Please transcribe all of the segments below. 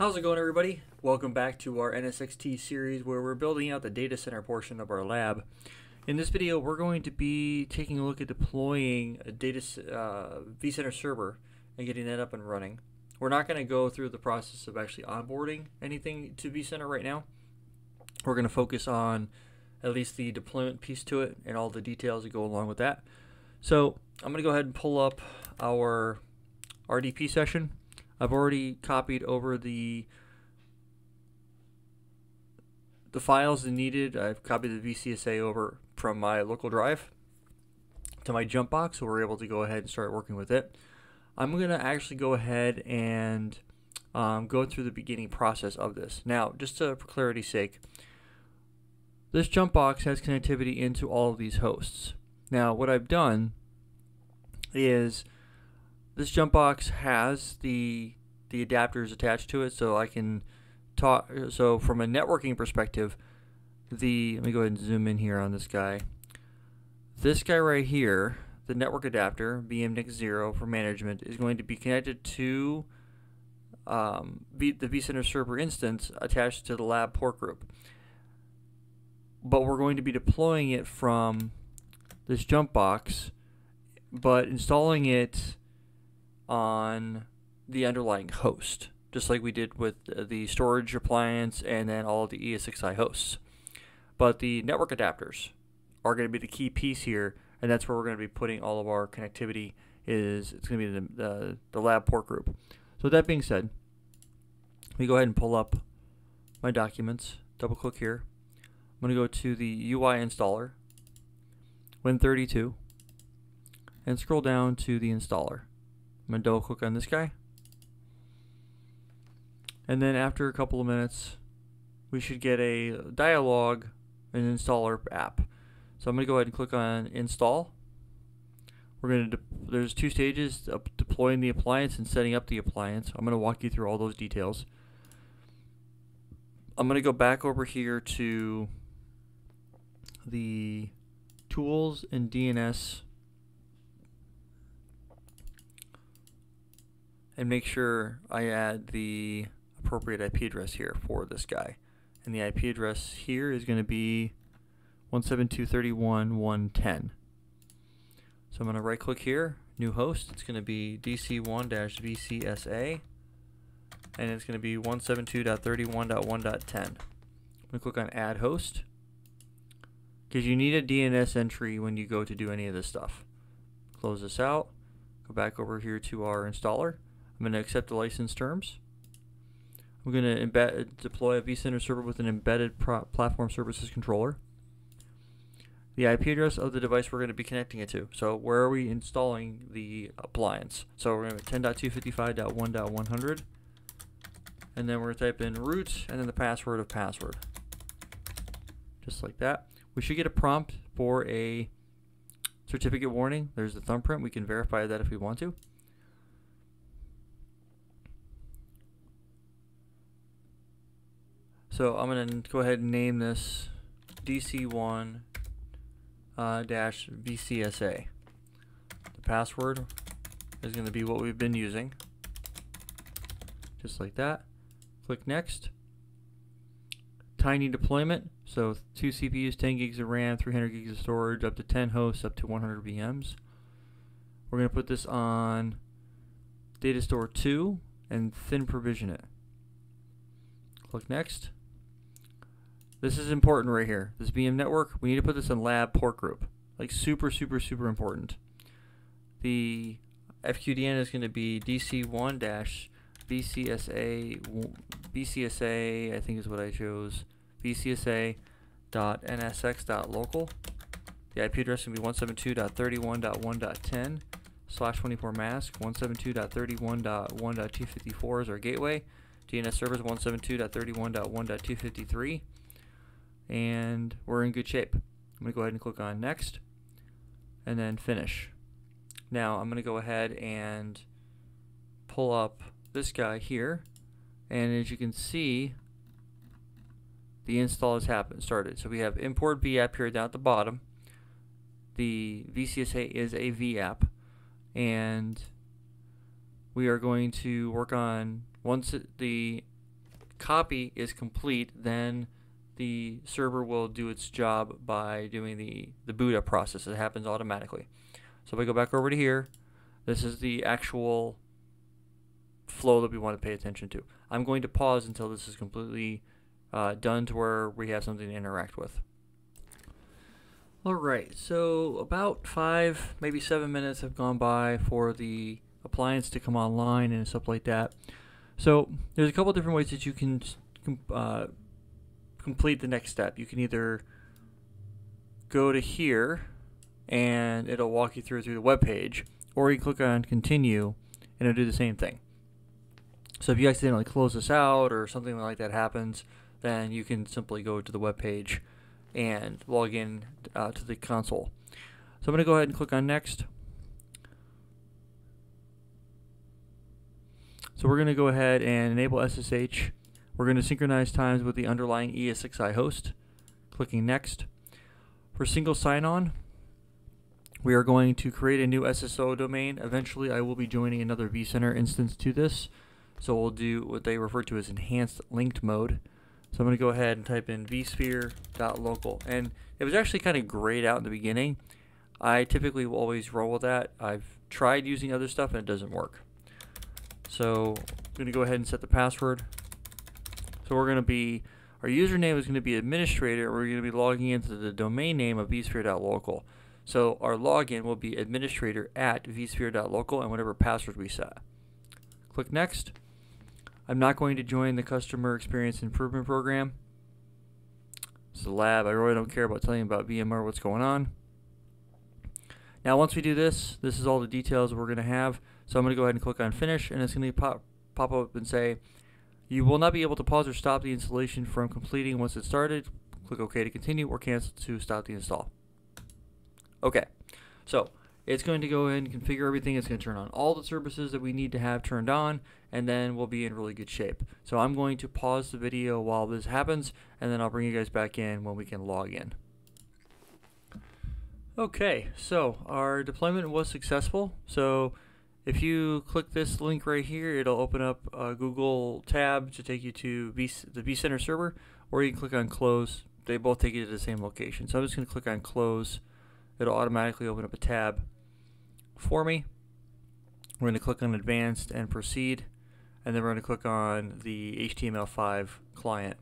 How's it going, everybody? Welcome back to our NSXT series where we're building out the data center portion of our lab. In this video, we're going to be taking a look at deploying a data uh, vCenter server and getting that up and running. We're not going to go through the process of actually onboarding anything to vCenter right now. We're going to focus on at least the deployment piece to it and all the details that go along with that. So I'm going to go ahead and pull up our RDP session I've already copied over the the files needed. I've copied the VCSA over from my local drive to my jump box, so we're able to go ahead and start working with it. I'm going to actually go ahead and um, go through the beginning process of this. Now, just to, for clarity's sake, this jump box has connectivity into all of these hosts. Now, what I've done is this jump box has the the adapters attached to it, so I can talk. So from a networking perspective, the let me go ahead and zoom in here on this guy. This guy right here, the network adapter vmnic 0 for management, is going to be connected to um, the vCenter server instance attached to the lab port group. But we're going to be deploying it from this jump box, but installing it on the underlying host, just like we did with uh, the storage appliance and then all the ESXi hosts. But the network adapters are going to be the key piece here, and that's where we're going to be putting all of our connectivity. Is it's going to be the, the, the lab port group. So that being said, let me go ahead and pull up my documents. Double click here. I'm going to go to the UI installer, Win32, and scroll down to the installer. I'm going to double click on this guy. And then after a couple of minutes, we should get a dialog, an installer app. So I'm going to go ahead and click on install. We're going to there's two stages deploying the appliance and setting up the appliance. I'm going to walk you through all those details. I'm going to go back over here to the tools and DNS and make sure I add the appropriate IP address here for this guy. And the IP address here is going to be 172.31.110. So I'm going to right click here, new host. It's going to be DC1-VCSA and it's going to be 172.31.1.10. I'm going to click on add host because you need a DNS entry when you go to do any of this stuff. Close this out, go back over here to our installer. I'm going to accept the license terms. We're going to embed, deploy a vCenter server with an embedded platform services controller. The IP address of the device we're going to be connecting it to. So where are we installing the appliance? So we're going to 10.255.1.100 and then we're going to type in root and then the password of password. Just like that. We should get a prompt for a certificate warning. There's the thumbprint. We can verify that if we want to. So I'm going to go ahead and name this DC1 uh, dash VCSA. The password is going to be what we've been using. Just like that. Click next. Tiny deployment. So two CPUs, 10 gigs of RAM, 300 gigs of storage, up to 10 hosts, up to 100 VMs. We're going to put this on data store 2 and thin provision it. Click next. This is important right here. This VM network, we need to put this in lab port group. Like super, super, super important. The FQDN is going to be DC1 dash VCSA, VCSA, I think is what I chose, VCSA dot NSX dot local. The IP address is going to be 172.31.1.10 slash 24 mask. 172.31.1.254 is our gateway. DNS servers 172.31.1.253 and we're in good shape. I'm going to go ahead and click on next and then finish. Now I'm going to go ahead and pull up this guy here and as you can see the install has happened started. So we have import V app here down at the bottom. The VCSA is a VApp and we are going to work on once the copy is complete, then the server will do its job by doing the, the boot up process. It happens automatically. So if I go back over to here, this is the actual flow that we want to pay attention to. I'm going to pause until this is completely uh, done to where we have something to interact with. Alright, so about five, maybe seven minutes have gone by for the appliance to come online and stuff like that. So there's a couple different ways that you can uh, complete the next step. You can either go to here and it'll walk you through through the web page, or you click on continue and it'll do the same thing. So if you accidentally close this out or something like that happens, then you can simply go to the web page and log in uh, to the console. So I'm going to go ahead and click on next. So we're going to go ahead and enable SSH. We're going to synchronize times with the underlying ESXi host. Clicking next. For single sign-on, we are going to create a new SSO domain. Eventually I will be joining another vCenter instance to this. So we'll do what they refer to as enhanced linked mode. So I'm going to go ahead and type in vsphere.local. And it was actually kind of grayed out in the beginning. I typically will always roll with that. I've tried using other stuff and it doesn't work. So I'm going to go ahead and set the password. So we're going to be, our username is going to be administrator. We're going to be logging into the domain name of vsphere.local. So our login will be administrator at vsphere.local and whatever password we set. Click next. I'm not going to join the Customer Experience Improvement Program. It's a lab. I really don't care about telling you about VMware, what's going on. Now once we do this, this is all the details we're going to have. So I'm going to go ahead and click on Finish, and it's going to pop, pop up and say, you will not be able to pause or stop the installation from completing once it started. Click OK to continue or cancel to stop the install. Okay, so it's going to go ahead and configure everything. It's going to turn on all the services that we need to have turned on, and then we'll be in really good shape. So I'm going to pause the video while this happens, and then I'll bring you guys back in when we can log in. Okay, so our deployment was successful. So if you click this link right here, it'll open up a Google tab to take you to v the vCenter server, or you can click on close. They both take you to the same location. So I'm just going to click on close it'll automatically open up a tab for me. We're going to click on advanced and proceed and then we're going to click on the HTML5 client.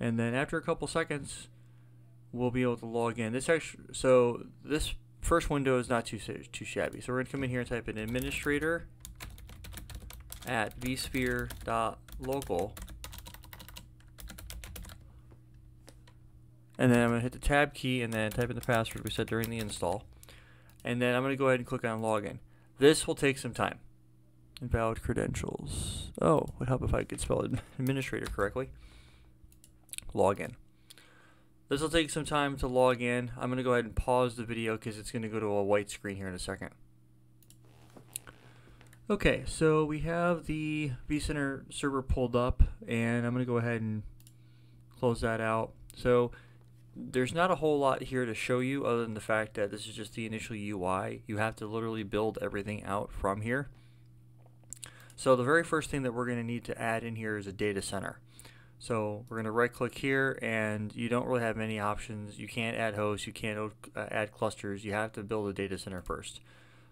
And then after a couple seconds we'll be able to log in. This actually so this first window is not too too shabby. So we're going to come in here and type in administrator at vsphere.local and then I'm going to hit the tab key and then type in the password we set during the install. And then I'm going to go ahead and click on login. This will take some time. Invalid credentials. Oh would help if I could spell administrator correctly. Login this will take some time to log in I'm going to go ahead and pause the video because it's going to go to a white screen here in a second okay so we have the vCenter server pulled up and I'm going to go ahead and close that out so there's not a whole lot here to show you other than the fact that this is just the initial UI. You have to literally build everything out from here. So the very first thing that we're going to need to add in here is a data center. So we're going to right click here and you don't really have many options. You can't add hosts, you can't uh, add clusters. You have to build a data center first.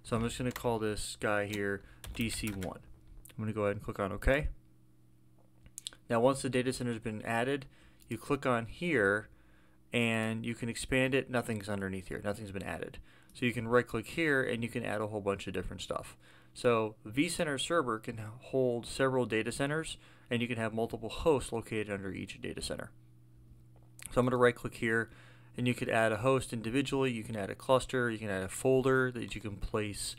So I'm just going to call this guy here DC1. I'm going to go ahead and click on OK. Now once the data center has been added, you click on here and you can expand it. Nothing's underneath here. Nothing's been added. So you can right click here and you can add a whole bunch of different stuff. So vCenter server can hold several data centers and you can have multiple hosts located under each data center. So I'm going to right click here and you could add a host individually. You can add a cluster. You can add a folder that you can place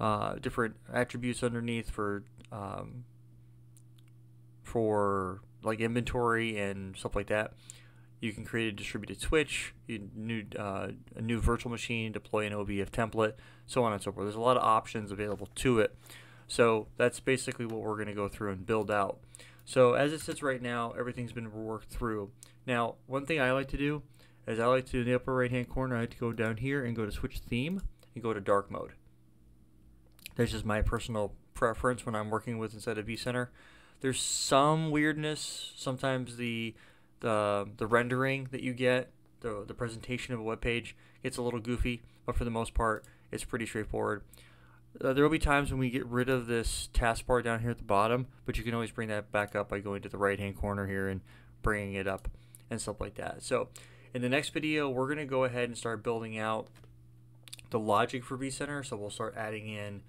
uh, different attributes underneath for um, for like inventory and stuff like that. You can create a distributed switch, new, uh, a new virtual machine, deploy an OVF template, so on and so forth. There's a lot of options available to it. So that's basically what we're going to go through and build out. So as it sits right now, everything's been worked through. Now, one thing I like to do is I like to, in the upper right hand corner, I like to go down here and go to switch theme and go to dark mode. That's just my personal preference when I'm working with inside of vCenter. There's some weirdness. Sometimes the the the rendering that you get, the the presentation of a web page gets a little goofy, but for the most part, it's pretty straightforward. Uh, there will be times when we get rid of this taskbar down here at the bottom, but you can always bring that back up by going to the right hand corner here and bringing it up and stuff like that. So in the next video, we're going to go ahead and start building out the logic for vCenter. So we'll start adding in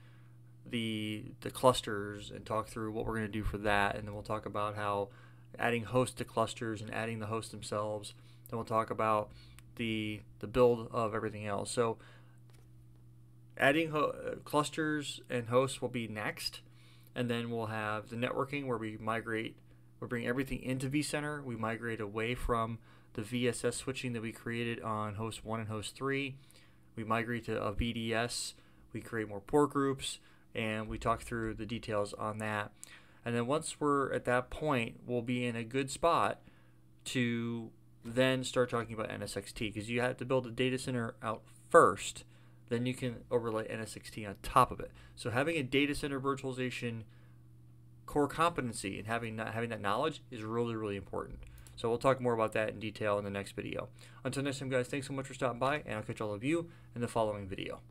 the the clusters and talk through what we're going to do for that, and then we'll talk about how adding hosts to clusters and adding the hosts themselves. Then we'll talk about the the build of everything else. So adding ho- uh, clusters and hosts will be next, and then we'll have the networking where we migrate. We bring everything into vCenter. We migrate away from the VSS switching that we created on host one and host three. We migrate to a VDS. We create more port groups, and we talk through the details on that. And then once we're at that point, we'll be in a good spot to then start talking about NSXT because you have to build a data center out first, then you can overlay NSX-T on top of it. So having a data center virtualization core competency and having that, having that knowledge is really really important. So we'll talk more about that in detail in the next video. Until next time, guys, thanks so much for stopping by, and I'll catch all of you in the following video.